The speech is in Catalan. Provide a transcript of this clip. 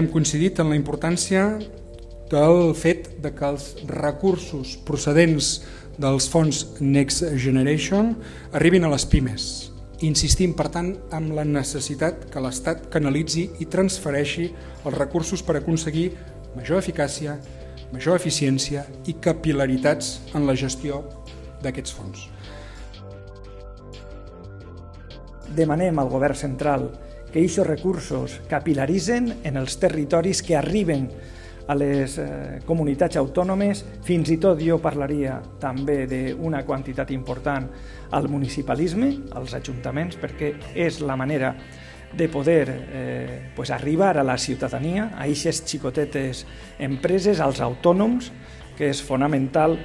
Hem coincidit en la importància del fet de que els recursos procedents dels fons Next Generation arribin a les pimes. Insistim, per tant, en la necessitat que l'Estat canalitzi i transfereixi els recursos per aconseguir major eficàcia, major eficiència i capilaritats en la gestió d'aquests fons. Demanem al govern central que aquests recursos capilaritzen en els territoris que arriben a les eh, comunitats autònomes, fins i tot jo parlaria també d'una quantitat important al municipalisme, als ajuntaments, perquè és la manera de poder eh, pues arribar a la ciutadania, a aquestes xicotetes empreses, als autònoms, que és fonamental